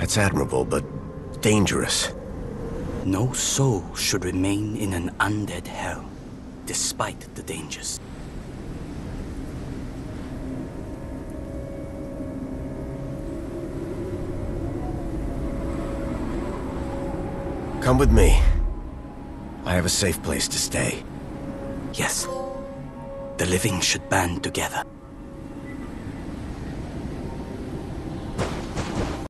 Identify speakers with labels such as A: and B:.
A: That's admirable, but dangerous.
B: No soul should remain in an undead hell, despite the dangers.
A: Come with me. I have a safe place to stay.
B: Yes, the living should band together.